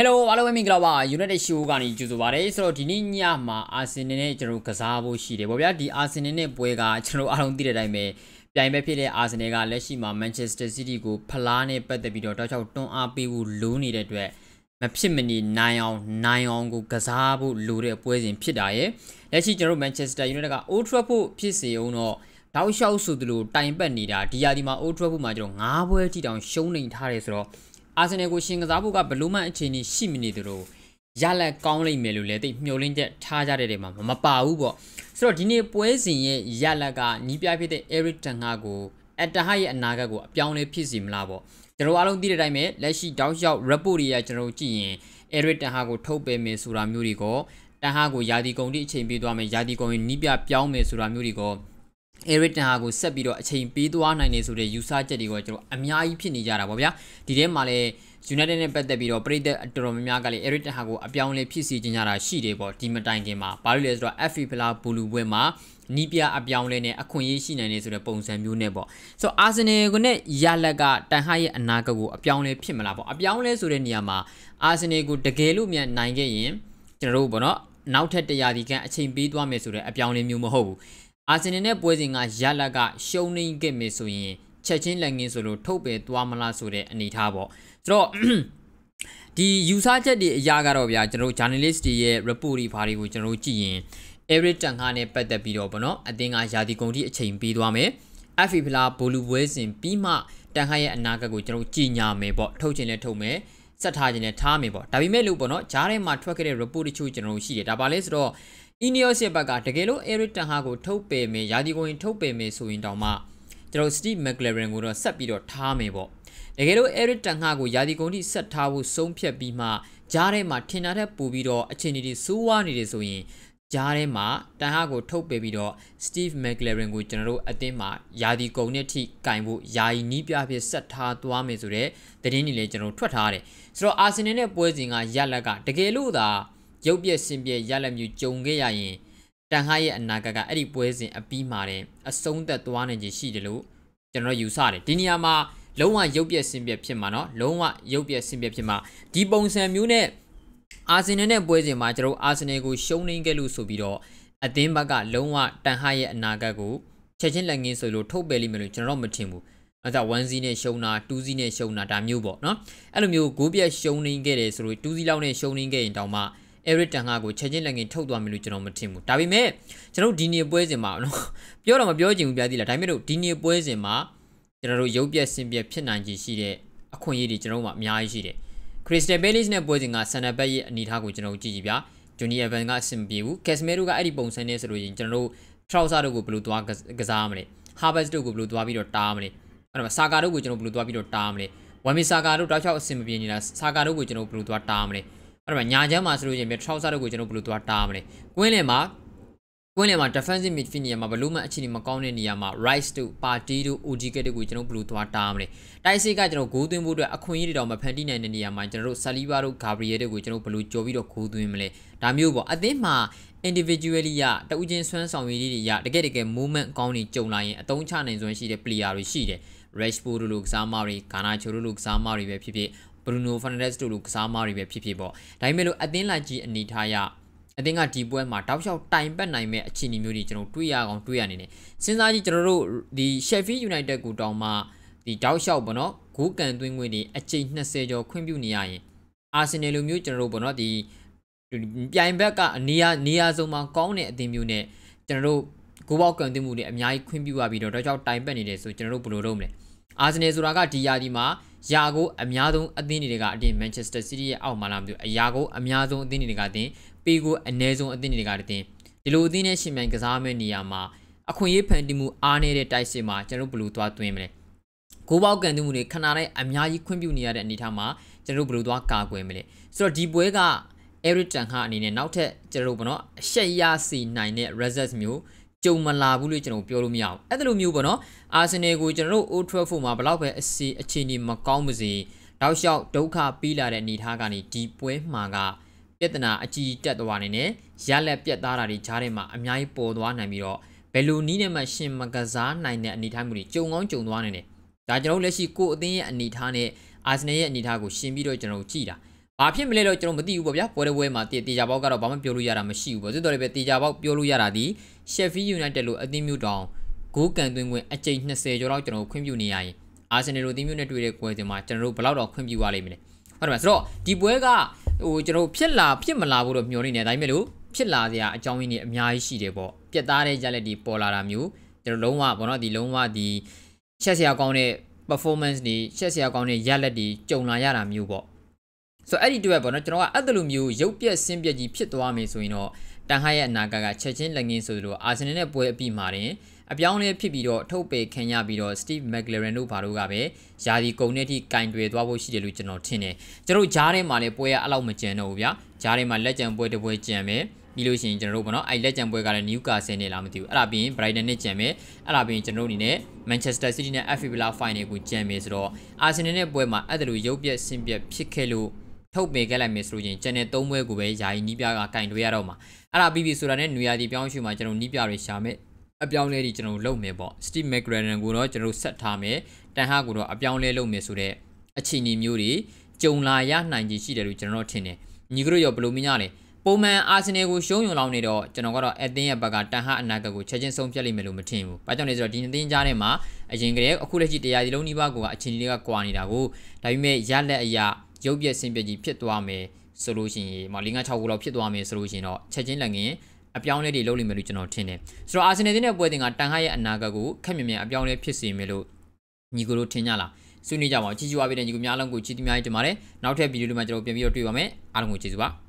Hello အားလုံးပဲမင်္ဂလာပါ United Show ကနေကြိုဆိုပါရစေဆိုတော့ဒီနေ့ညမှာအာဆင်နယ်နဲ့ကျွန်တော်ကစားဖို့ရှိတယ်ဗောဗျာဒီအာဆင်နယ်နဲ့ပွဲကကျွန်တော်အားလုံးသိတဲ့အတိုင်းပဲပြိုင်ပွဲဖြစ်တဲ့အာဆင်နယ်ကလက်ရှိမှာ Manchester City ကိုဖလားနဲ့ပတ်သက်ပြီးတော့တောက်ချောက်တွန်းအားပေးဖို့လိုနေတဲ့အတွက်မဖြစ်မနေနိုင်အောင်နိုင်အောင်ကိုကစားဖို့လိုတဲ့ပွဲစဉ်ဖြစ်တာရဲ့လက်ရှိကျွန်တော် Manchester United က Old Trafford ဖြစ်စေအောင်တော့တောက်လျှောက်ဆိုသလိုတိုင်ပတ်နေတာဒီယာဒီမှာ Old Trafford မှာကျွန်တော်၅ပွဲထိတောင်ရှုံးနေထားတယ်ဆိုတော့ အာဆင်နယ်ကိုရှင်ကစားဖို့ကဘလို့မှအခြေအနေရှိမနေသလိုရလက်ကောင်းလိမ့်မယ်လို့လည်းသိမျှော်လင့်ချက်ထားကြတဲ့နေရာမှာမပါဘူးပေါ့ဆိုတော့ဒီနေ့ပွဲစဉ်ရဲ့ရလက်ကနီးပြဖြစ်တဲ့ Eric Ten Hag ကိုအတဟရဲ့အနာဂတ်ကိုအပြောင်းလဲဖြစ်စီမလားပေါ့ကျွန်တော်အားလုံးသိတဲ့အတိုင်းပဲလက်ရှိတောက်လျှောက် report တွေကကျွန်တော်ကြည့်ရင် Eric Ten Hag ကိုထုတ်ပယ်မယ်ဆိုတာမျိုးတွေကိုတန်ဟာကိုယာဒီကုံတိအချိန်ပေးသွားမယ်ယာဒီကုံရင်နီးပြပြောင်းမယ်ဆိုတာမျိုးတွေကို Eric Ten Hag ကိုဆက်ပြီးတော့အချိန်ပေးသွားနိုင်နေဆိုတဲ့ယူဆချက်တွေကိုကျွန်တော်အများကြီးဖြစ်နေကြတာပေါ့ဗျာဒီထဲမှာလည်း United နဲ့ပတ်သက်ပြီးတော့ပြည်သက်အတော်များများကလည်း Eric Ten Hag ကိုအပြောင်းလဲဖြစ်စီခြင်းကြတာရှိတယ်ပေါ့ဒီမတိုင်ခင်မှာဘာလို့လဲဆိုတော့ FA ဖလားဘူလူပွဲမှာနီးပြအပြောင်းလဲနဲ့အခွင့်အရေးရှိနိုင်နေဆိုတဲ့ပုံစံမျိုးနဲ့ပေါ့ဆိုတော့ Arsenal ကနဲ့ရလက်ကတန်ဟရဲ့အနာဂတ်ကိုအပြောင်းလဲဖြစ်မလားပေါ့အပြောင်းလဲဆိုတဲ့နေရာမှာ Arsenal ကိုတကယ်လို့မြန်နိုင်ခဲ့ရင်ကျွန်တော်တို့ပေါ့နော်နောက်ထပ်တရားဒီကန်အချိန်ပေးသွားမယ်ဆိုတဲ့အပြောင်းလဲမျိုးမဟုတ်ဘူး အာဆင်နယ်နဲ့ပွဲစဉ်ကရလက်ကရှုံးနေခဲ့မယ်ဆိုရင်ချက်ချင်းလက်ငင်းဆိုလို့ထုတ်ပယ်သွားမလားဆိုတဲ့အနေထားပေါ့ဆိုတော့ဒီယူဆချက်တွေအရာကတော့ဗျာကျွန်တော် journalist တွေရဲ့ report တွေဘာတွေကိုကျွန်တော်ကြည့်ရင် Eric Ten Hag နဲ့ပတ်သက်ပြီးတော့ဗောနော်အသင်းကယာတီကုန်တိအချိန်ပေးသွားမယ် FA ဖလားဘိုလူပွဲစဉ်ပြီးမှတန်ခါရဲ့အနာဂတ်ကိုကျွန်တော်ကြည်ညာမယ်ပေါ့ထုတ်ချင်လဲထုတ်မယ်စက်ထားခြင်းနဲ့ထားမယ်ပေါ့ဒါပေမဲ့လို့ပေါ့နော်ဂျားထဲမှာထွက်ခဲ့တဲ့ report တချို့ကျွန်တော်ရှိတယ်ဒါပါလဲဆိုတော့ Ineos ရဲ့ဘက်ကတကယ်လို့ Eric Ten Hag ကိုထုတ်ပယ်မယ်ယာဒီကိုရင်ထုတ်ပယ်မယ်ဆိုရင်တောင်မှကျွန်တော် Steve McLaren ကိုတော့ဆက်ပြီးတော့ထားမယ်ပေါ့တကယ်လို့ Eric Ten Hag ကိုယာဒီကုန်ထိဆက်ထားဖို့ဆုံးဖြတ်ပြီးမှဂျားထဲမှာထင်တာထက်ပိုပြီးတော့အခြေအနေတွေစိုးဝါးနေတယ်ဆိုရင်ဂျားထဲမှာတန်ဟာကိုထုတ်ပယ်ပြီးတော့ Steve McLaren ကိုကျွန်တော်တို့အသင်းမှာယာဒီကုံနဲ့ထိကင်ဖို့ယာယီနီးပြဖြစ်ဆက်ထားသွားမယ်ဆိုတော့သတင်းတွေလည်းကျွန်တော်ထွက်ထားတယ်ဆိုတော့အာဆင်နယ်နဲ့ပွဲစဉ်ကရလက်ကတကယ်လို့သာ ရုပ်ပြက်စင်ပြက်ရလက်မျိုးကြုံခဲ့ရရင်တန်ဟာရဲ့အနာဂတ်ကအဲ့ဒီပွဲစဉ်အပြီးမှာတဲ့အဆုံးသက်သွားနိုင်ခြင်းရှိတယ်လို့ကျွန်တော်ယူဆတယ်ဒီနေရာမှာလုံးဝရုပ်ပြက်စင်ပြက်ဖြစ်မှာเนาะလုံးဝရုပ်ပြက်စင်ပြက်ဖြစ်မှာဒီပုံစံမျိုးနဲ့အာဆင်နယ်နဲ့ပွဲစဉ်မှာကျွန်တော်အာဆင်နယ်ကိုရှုံးနေခဲ့လို့ဆိုပြီးတော့အသင်းဘက်ကလုံးဝတန်ဟရဲ့အနာဂတ်ကိုချက်ချင်းလက်ငင်းဆိုလို့ထုတ်ပယ်လိမ့်မယ်လို့ကျွန်တော်မထင်ဘူးအဲ့ဒါ1 0နဲ့ရှုံးတာ2 0နဲ့ရှုံးတာဒါမျိုးပေါ့နော်အဲ့လိုမျိုးဂိုးပြက်ရှုံးနေခဲ့တယ်ဆိုလို့2 0လောက်နဲ့ရှုံးနေခဲ့ရင်တောင်မှ Eric Ten Hag ကိုချက်ချင်းလက်ငင်းထုတ်သွားမယ်လို့ကျွန်တော်မထင်ဘူးဒါပေမဲ့ကျွန်တော်ဒီနေ့ပွဲစဉ်မှာနော်ပြောတော့မပြောချင်ဘူးပြသေးလားဒါပေမဲ့လို့ဒီနေ့ပွဲစဉ်မှာကျွန်တော်တို့ရုပ်ပြက်စင်ပြက်ဖြစ်နိုင်ခြေရှိတဲ့အခွင့်အရေးတွေကျွန်တော်တို့မှာအများကြီးရှိတယ်ခရစ္စတယ်ဘဲလစ်နဲ့ပွဲစဉ်ကဆန်နဘက်ရဲ့အနေအထားကိုကျွန်တော်တို့ကြည့်ကြည့်ဗျာဂျွန်နီအဗန်ကအဆင်ပြေဘူးကက်စမဲရိုကအဲ့ဒီပုံစံနဲ့ဆိုလို့ရင်ကျွန်တော်တို့ထရောက်ဆာတို့ကိုဘယ်လိုသွားကစားမလဲဟာဘတ်တို့ကိုဘယ်လိုသွားပြီးတော့တားမလဲအဲ့တော့ဆာကာတို့ကိုကျွန်တော်ဘယ်လိုသွားပြီးတော့တားမလဲဝမ်မီဆာကာတို့တောက်ချောက်အဆင်မပြေနေတာဆာကာတို့ကိုကျွန်တော်ဘယ်လိုသွားတားမလဲ အဲ့တော့ညာချမ်းမှာဆိုလို့ရင်ထရောက်ဆာတို့ကိုကျွန်တော်ဘယ်လိုသွားတားမလဲကွင်းလယ်မှာကွင်းလယ်မှာ defensive midfield နေရာမှာဘလို့မှအခြေအနေမကောင်းတဲ့နေရာမှာ Rice တို့ Party တို့ OG ကတို့ကိုကျွန်တော်ဘယ်လိုသွားတားမလဲတိုက်စစ်ကကျွန်တော်ဂိုးသွင်းဖို့အတွက်အခွင့်အရေးတွေတော့မဖန်တီးနိုင်တဲ့နေရာမှာကျွန်တော်တို့ Saliba တို့ Gabriel တို့ကိုကျွန်တော်ဘယ်လိုကြော်ပြီးတော့ဂိုးသွင်းမလဲဒါမျိုးပေါ့အသင်းမှာ individually ရတဦးချင်းဆွမ်းဆောင်ရည်တွေရတကယ်တကယ် movement ကောင်းနေကြုံလာရင်အသုံးချနိုင်စွမ်းရှိတဲ့ player တွေရှိတယ် Rashford တို့လိုကစားမတွေ Garnacho တို့လိုကစားမတွေပဲဖြစ်ဖြစ် Bruno Fernandes တို့လိုကစားမတွေပဲဖြစ်ဖြစ်ပေါ့ဒါပေမဲ့လို့အသင်းလိုက်ကြီးအနေထားရအသင်းကဒီပွဲမှာတောက်လျှောက်တိုင်ပတ်နိုင်မဲ့အခြေအနေမျိုးတွေကျွန်တော်တွေ့ရအောင်တွေ့ရနေတယ်စဉ်းစားကြည့်ကျွန်တော်တို့ဒီ Sheffield United ကိုတောင်မှဒီတောက်လျှောက်ပေါ့နော်ဂိုးကန်သွင်းခွင့်တွေအချိန်20ကျော်ခွင့်ပြုနေရရင်အာဆင်နယ်လိုမျိုးကျွန်တော်တို့ပေါ့နော်ဒီပြိုင်ဘက်ကနေရာနေရာစုံမှာကောင်းတဲ့အသင်းမျိုးနဲ့ကျွန်တော်တို့ဂိုးပေါက်ကန်သွင်းမှုတွေအများကြီးခွင့်ပြုရပြီးတော့တော့ကြောက်တိုင်ပတ်နေတယ်ဆိုကျွန်တော်တို့ဘယ်လိုလုပ်မလဲ အာဆင်နယ်ဆိုတာကဒီယာဒီမှာယာကိုအများဆုံးအသင်းတွေကအတင်းမန်ချက်စတာစီးတီးရဲ့အောက်မှာလာမလို့အယာကိုအများဆုံးအသင်းတွေကအတင်းပေကိုအနည်းဆုံးအသင်းတွေကတင်းဒီလိုအသင်းနဲ့ရှင်မြိုင်ကစားမဲ့နေရာမှာအခွင့်အရေးဖန်တီးမှုအားနည်းတဲ့တိုက်စစ်မှာကျွန်တော်ဘယ်လိုသွားသွင်းမလဲဂိုးပေါက်ကန်သွင်းမှုတွေခဏတိုင်းအများကြီးခွင့်ပြုနေရတဲ့အနေအထားမှာကျွန်တော်ဘယ်လိုသွားကာကွယ်မလဲဆိုတော့ဒီပွဲက Eric Ten Hag အနေနဲ့နောက်ထပ်ကျွန်တော်တို့ဘောနော်အရှက်ရစီနိုင်တဲ့ results မျိုး ကြုံမလာဘူးလို့ကျွန်တော်ပြောလို့မရဘူးအဲ့ဒါလိုမျိုးပေါ့နော်အာဆင်နယ်ကိုကျွန်တော်တို့ Old Trafford မှာဘလောက်ပဲအစီအခြေအနေမကောင်းပါစေတောက်လျှောက်ဒုက္ခပြီးလာတဲ့အနေအထားကနေဒီပွဲမှာကပြဿနာအကြီးတက်သွားနေတယ်ရလက်ပြက်သားတာတွေကြားထဲမှာအများကြီးပေါ်သွားနိုင်ပြီးတော့ဘယ်လိုနည်းနဲ့မှရှင်မကစားနိုင်တဲ့အနေအထားမျိုးတွေကြုံကောင်းကြုံသွားနေတယ်ဒါကျွန်တော်တို့လက်ရှိကိုအသင်းရဲ့အနေအထားနဲ့အာဆင်နယ်ရဲ့အနေအထားကိုရှင်ပြီးတော့ကျွန်တော်တို့ကြည့်တာဘာဖြစ်မလဲတော့ကျွန်တော်မသိဘူးပေါ့ဗျာပွဲတဲ့ပွဲမှာတေတေချာပေါက်ကတော့ဘာမှပြောလို့ရတာမရှိဘူးပေါ့သို့တော်လည်းပဲတေချာပေါက်ပြောလို့ရတာဒီ Sheffield United လို့အသင်းမျိုးတောင်ဂိုးကန်သွင်းခွင့်အကြိမ်20ကျော်လောက်ကျွန်တော်ခွင့်ပြုနေရရင်အာဆင်နယ်လိုအသင်းမျိုးနဲ့တွေ့တဲ့ပွဲစဉ်မှာကျွန်တော်တို့ဘယ်လောက်တော့ခွင့်ပြုရလိမ့်မလဲဟုတ်တယ်မလားဆိုတော့ဒီပွဲကဟိုကျွန်တော်ဖြစ်လာဖြစ်မလာဘူးတော့မျှော်နေတယ်ဒါပေမဲ့လို့ဖြစ်လာစရာအကြောင်းရင်းတွေအများကြီးရှိတယ်ပေါ့ပြက်သားတဲ့ရက်လက်ဒီပေါ်လာတာမျိုးကျွန်တော်လုံးဝပေါ့နော်ဒီလုံးဝဒီချက်စရာကောင်းတဲ့ performance တွေချက်စရာကောင်းတဲ့ရက်လက်တွေကြုံလာရတာမျိုးပေါ့ဆိုတော့အဲ့ဒီတွေ့ပေါ့နော်ကျွန်တော်ကအဲ့လိုမျိုးရုပ်ပြက်ဆင်းပြက်ကြီးဖြစ်သွားမယ်ဆိုရင်တော့ တန်ဟရဲ့အနာဂတ်ကချက်ချင်းလက်ငင်းဆိုသလိုအာဆင်နယ်နဲ့ပွဲအပြီးမှာတင်အပြောင်းလဲဖြစ်ပြီးတော့ထုတ်ပယ်ခံရပြီးတော့ Steve McLaren တို့ဘာတို့ကပဲယာဒီကုံနဲ့ထိကင်တွယ်သွားဖို့ရှိတယ်လို့ကျွန်တော်ထင်တယ်ကျွန်တော်ဂျားထဲမှာလည်းပွဲကအဲ့လောက်မကြံတော့ဘူးဗျာဂျားထဲမှာလက်ကြံပွဲတစ်ပွဲကြံမယ်ပြီးလို့ရှိရင်ကျွန်တော်တို့ပေါ့နော်အဲ့လက်ကြံပွဲကလည်း Newcastle နဲ့လာမသိဘူးအဲ့ဒါပြီးရင် Brighton နဲ့ကြံမယ်အဲ့ဒါပြီးရင်ကျွန်တော်တို့အနေနဲ့ Manchester City နဲ့ FA Villa Final ကိုကြံမယ်ဆိုတော့ Arsenal နဲ့ပွဲမှာအဲ့ဒါလိုရုပ်ပြက်ဆင်းပြက်ဖြစ်ခဲ့လို့ ထုတ်ပေခဲ့လိုက်မယ်ဆိုလို့ချင်းကျန်တဲ့၃ပွဲကိုပဲယာယီနီးပြကကင်တွေရတော့မှာအဲ့ဒါပြီးပြီဆိုတာနဲ့နွေရာသီပြောင်းရွှေ့မှာကျွန်တော်နီးပြတွေရှာမယ်အပြောင်းလဲတွေကျွန်တော်လုပ်မယ်ပေါ့ Steve McLaren ကိုတော့ကျွန်တော်ဆက်ထားမယ်တန်ဟာကိုတော့အပြောင်းလဲလုပ်မယ်ဆိုတော့အခြေအနေမျိုးတွေကြုံလာရနိုင်ကြီးရှိတယ်လို့ကျွန်တော်ထင်တယ်ညီကတို့ရောဘယ်လိုမြင်ရလဲပုံမှန်အာဆင်နယ်ကိုရှုံးယုံလောင်းနေတော့ကျွန်တော်ကတော့အသင်းရဲ့ဘက်ကတန်ဟအနာဂတ်ကိုချက်ချင်းဆုံးဖြတ်လိမ့်မယ်လို့မထင်ဘူး။ဘာကြောင့်လဲဆိုတော့ဒီအသင်းကြားထဲမှာအရင်ကတည်းကအခုလက်ရှိတရားဒီလုံးနီးပါးကအချင်းကြီးတွေကကွာနေတာကိုဒါပေမဲ့ရလက်အရာ ရုပ်ပြက်ဆင်းပြက်ကြီးဖြစ်သွားမယ်ဆိုလို့ရှိရင်မ၄၅6ခုလောက်ဖြစ်သွားမယ်ဆိုလို့ရှိရင်တော့ချက်ချင်းလက်ငင်းအပြောင်းလဲတွေလုပ်လိမ့်မယ်လို့ကျွန်တော်ထင်တယ်။ဆိုတော့အာဆင်နယ်တင်းရဲ့ပွဲတင်ကတန်ဟရဲ့အနာဂတ်ကိုခက်မြင်မြန်အပြောင်းလဲဖြစ်စေမယ်လို့ညီကိုတို့ထင်ကြလား။ဆွေးနွေးကြပါဦး။ကြည့်ကြပါပြီတဲ့ညီကိုများလုံးကိုချီးတီးများကြီးတင်ပါတယ်။နောက်ထပ်ဗီဒီယိုတွေမှာကျွန်တော်ပြန်ပြီးတော့တွေ့ပါမယ်။အားလုံးကိုကျေးဇူးပါ။